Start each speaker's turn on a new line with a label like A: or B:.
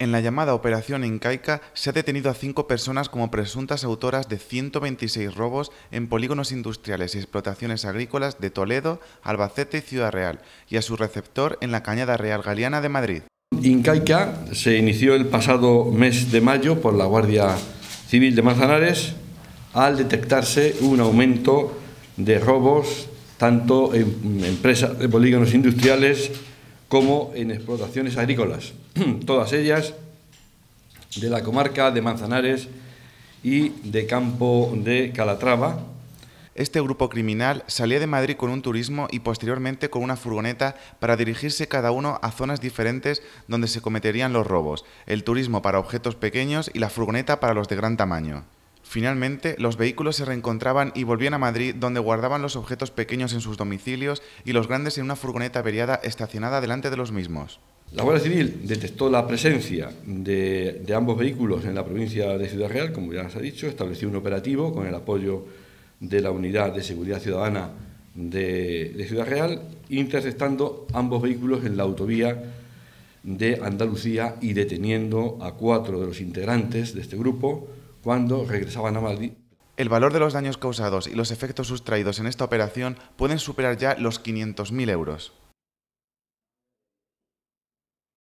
A: En la llamada Operación Incaica se ha detenido a cinco personas como presuntas autoras de 126 robos en polígonos industriales y explotaciones agrícolas de Toledo, Albacete y Ciudad Real, y a su receptor en la Cañada Real Galiana de Madrid.
B: Incaica se inició el pasado mes de mayo por la Guardia Civil de Manzanares al detectarse un aumento de robos tanto en empresas de polígonos industriales como en explotaciones agrícolas, todas ellas de la comarca de Manzanares y de Campo de Calatrava.
A: Este grupo criminal salía de Madrid con un turismo y posteriormente con una furgoneta para dirigirse cada uno a zonas diferentes donde se cometerían los robos, el turismo para objetos pequeños y la furgoneta para los de gran tamaño. Finalmente, los vehículos se reencontraban y volvían a Madrid, donde guardaban los objetos pequeños en sus domicilios y los grandes en una furgoneta averiada estacionada delante de los mismos.
B: La Guardia Civil detectó la presencia de, ambos vehículos en la provincia de Ciudad Real, como ya se ha dicho, estableció un operativo con el apoyo de la Unidad de Seguridad Ciudadana de, de Ciudad Real, interceptando ambos vehículos en la autovía de Andalucía y deteniendo a cuatro de los integrantes de este grupo, cuando regresaban a.
A: El valor de los daños causados y los efectos sustraídos en esta operación pueden superar ya los 500.000 euros.